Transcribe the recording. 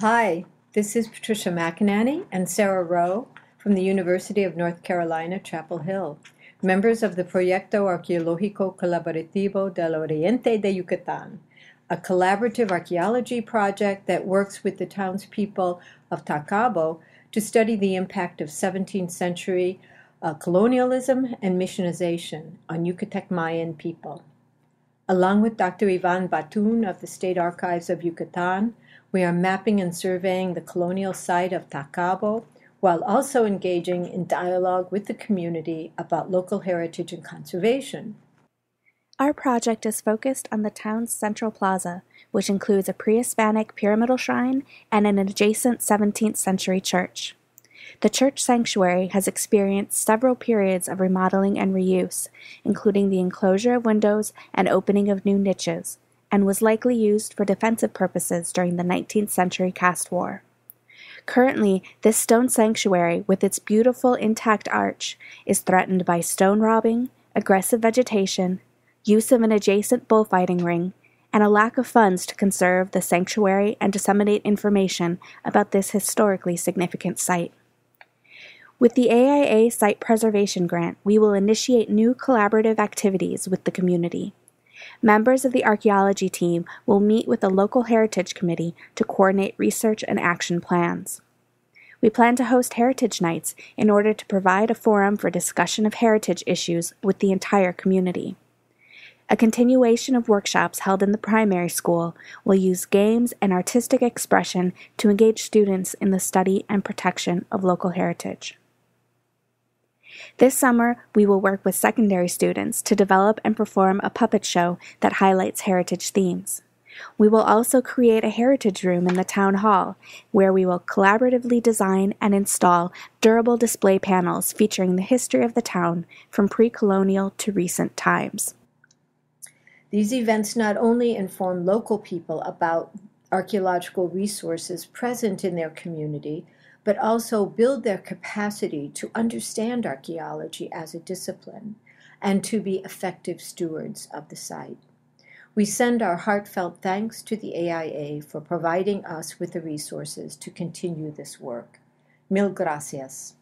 Hi, this is Patricia McAnany and Sarah Rowe from the University of North Carolina, Chapel Hill, members of the Proyecto Arqueológico Colaborativo del Oriente de Yucatán, a collaborative archaeology project that works with the townspeople of Tahcabo to study the impact of 17th century uh, colonialism and missionization on Yucatec Mayan people. Along with Dr. Ivan Batun of the State Archives of Yucatan, we are mapping and surveying the colonial site of Tahcabo while also engaging in dialogue with the community about local heritage and conservation. Our project is focused on the town's central plaza, which includes a pre Hispanic pyramidal shrine and an adjacent 17th century church. The church sanctuary has experienced several periods of remodeling and reuse, including the enclosure of windows and opening of new niches, and was likely used for defensive purposes during the 19th century caste war. Currently, this stone sanctuary, with its beautiful intact arch, is threatened by stone robbing, aggressive vegetation, use of an adjacent bullfighting ring, and a lack of funds to conserve the sanctuary and disseminate information about this historically significant site. With the AIA Site Preservation Grant, we will initiate new collaborative activities with the community. Members of the archaeology team will meet with the local heritage committee to coordinate research and action plans. We plan to host Heritage Nights in order to provide a forum for discussion of heritage issues with the entire community. A continuation of workshops held in the primary school will use games and artistic expression to engage students in the study and protection of local heritage. This summer, we will work with secondary students to develop and perform a puppet show that highlights heritage themes. We will also create a heritage room in the town hall where we will collaboratively design and install durable display panels featuring the history of the town from pre colonial to recent times. These events not only inform local people about archaeological resources present in their community, but also build their capacity to understand archaeology as a discipline and to be effective stewards of the site. We send our heartfelt thanks to the AIA for providing us with the resources to continue this work. Mil gracias.